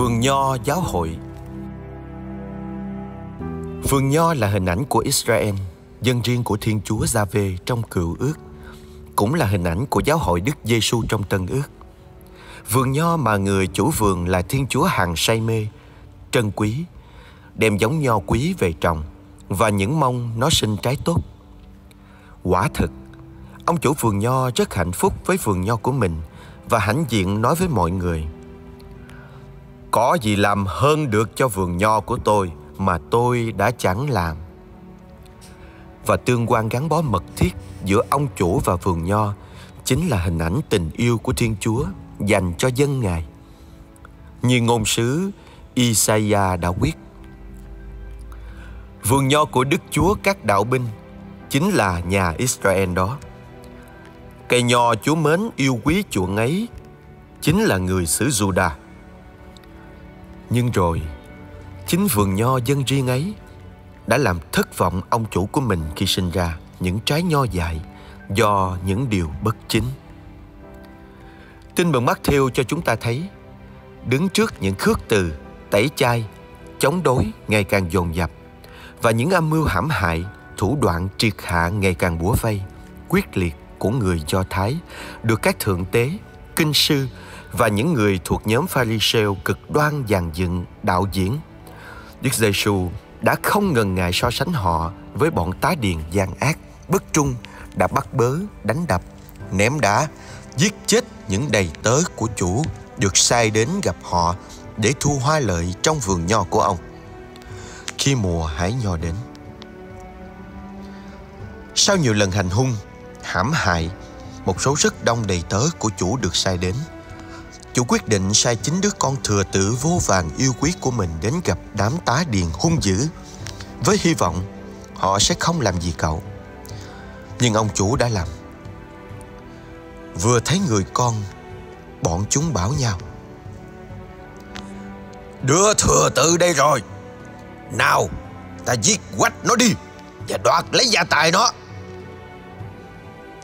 Vườn Nho Giáo hội Vườn Nho là hình ảnh của Israel, dân riêng của Thiên Chúa Gia-vê trong cựu ước, cũng là hình ảnh của giáo hội Đức Giêsu trong Tân ước. Vườn nho mà người chủ vườn là Thiên Chúa hàng say mê, trân quý, đem giống nho quý về trồng và những mong nó sinh trái tốt. Quả thực, ông chủ vườn nho rất hạnh phúc với vườn nho của mình và hãnh diện nói với mọi người – có gì làm hơn được cho vườn nho của tôi mà tôi đã chẳng làm. Và tương quan gắn bó mật thiết giữa ông chủ và vườn nho chính là hình ảnh tình yêu của Thiên Chúa dành cho dân Ngài. Như ngôn sứ Isaiah đã quyết. Vườn nho của Đức Chúa các đạo binh chính là nhà Israel đó. Cây nho Chúa mến yêu quý chuộng ấy chính là người xứ Judah. Nhưng rồi, chính vườn nho dân riêng ấy đã làm thất vọng ông chủ của mình khi sinh ra những trái nho dại do những điều bất chính. Tin mừng mắt theo cho chúng ta thấy đứng trước những khước từ, tẩy chay, chống đối ngày càng dồn dập và những âm mưu hãm hại, thủ đoạn triệt hạ ngày càng bủa vây, quyết liệt của người Do Thái được các thượng tế, kinh sư và những người thuộc nhóm Pharisêu cực đoan dàn dựng, đạo diễn. Đức Giêsu đã không ngần ngại so sánh họ với bọn tá điền gian ác, bất trung đã bắt bớ, đánh đập, ném đá, giết chết những đầy tớ của chủ được sai đến gặp họ để thu hoa lợi trong vườn nho của ông. Khi mùa hái nho đến, sau nhiều lần hành hung, hãm hại, một số rất đông đầy tớ của chủ được sai đến – Chủ quyết định sai chính đứa con thừa tử vô vàng yêu quý của mình đến gặp đám tá điền hung dữ với hy vọng họ sẽ không làm gì cậu. Nhưng ông chủ đã làm. Vừa thấy người con, bọn chúng bảo nhau. Đứa thừa tự đây rồi. Nào, ta giết quách nó đi và đoạt lấy gia tài nó.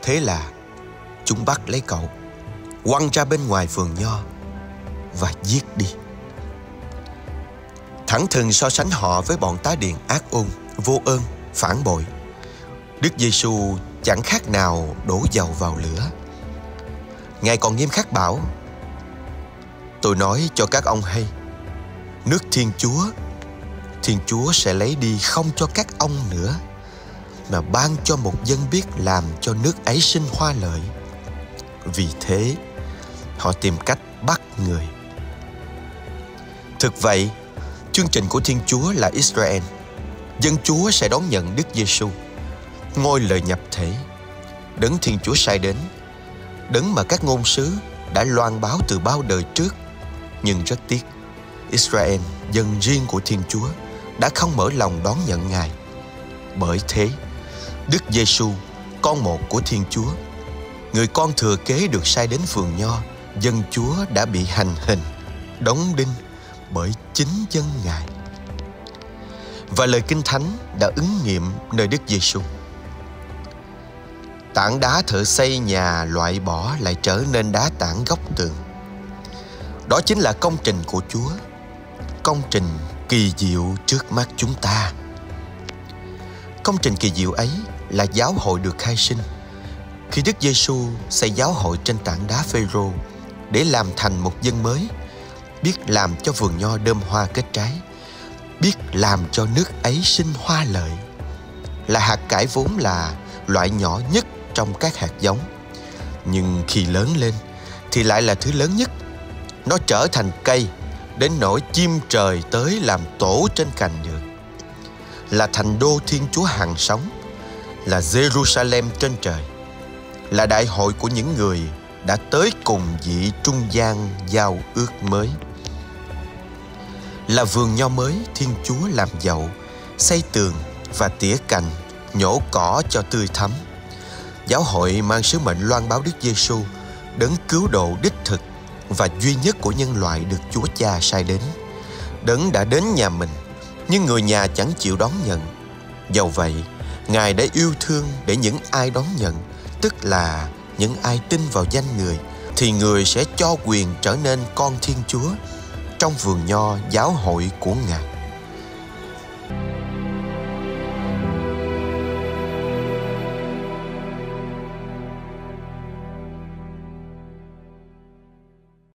Thế là chúng bắt lấy cậu quăng ra bên ngoài vườn nho và giết đi. Thẳng thừng so sánh họ với bọn tá điện ác ôn, vô ơn, phản bội. Đức Giêsu chẳng khác nào đổ dầu vào lửa. Ngài còn nghiêm khắc bảo Tôi nói cho các ông hay Nước Thiên Chúa Thiên Chúa sẽ lấy đi không cho các ông nữa Mà ban cho một dân biết làm cho nước ấy sinh hoa lợi Vì thế họ tìm cách bắt người. Thực vậy, chương trình của Thiên Chúa là Israel. Dân Chúa sẽ đón nhận Đức Giêsu, ngôi lời nhập thể, đấng Thiên Chúa sai đến, đấng mà các ngôn sứ đã loan báo từ bao đời trước. Nhưng rất tiếc, Israel, dân riêng của Thiên Chúa, đã không mở lòng đón nhận Ngài. Bởi thế, Đức Giêsu, con một của Thiên Chúa, người con thừa kế được sai đến phường nho dân Chúa đã bị hành hình, đóng đinh bởi chính dân Ngài. Và lời Kinh Thánh đã ứng nghiệm nơi Đức Giêsu. Tảng đá thợ xây nhà loại bỏ lại trở nên đá tảng góc tường. Đó chính là công trình của Chúa, công trình kỳ diệu trước mắt chúng ta. Công trình kỳ diệu ấy là giáo hội được khai sinh khi Đức Giêsu xây giáo hội trên tảng đá Phêrô để làm thành một dân mới. Biết làm cho vườn nho đơm hoa kết trái. Biết làm cho nước ấy sinh hoa lợi. Là hạt cải vốn là loại nhỏ nhất trong các hạt giống. Nhưng khi lớn lên thì lại là thứ lớn nhất. Nó trở thành cây đến nỗi chim trời tới làm tổ trên cành được là thành đô thiên chúa hàng sống. Là jerusalem trên trời. Là đại hội của những người đã tới cùng vị trung gian giao ước mới. Là vườn nho mới thiên chúa làm giàu, xây tường và tỉa cành, nhổ cỏ cho tươi thắm. Giáo hội mang sứ mệnh loan báo đức giêsu đấng cứu độ đích thực và duy nhất của nhân loại được chúa cha sai đến. Đấng đã đến nhà mình, nhưng người nhà chẳng chịu đón nhận. Dầu vậy, ngài đã yêu thương để những ai đón nhận, tức là những ai tin vào danh người, thì người sẽ cho quyền trở nên con Thiên Chúa trong vườn nho giáo hội của Ngài.